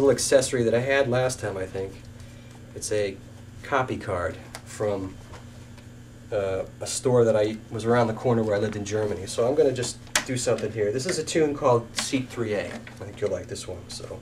little accessory that I had last time, I think. It's a copy card from uh, a store that I was around the corner where I lived in Germany. So I'm going to just do something here. This is a tune called Seat 3A. I think you'll like this one. So.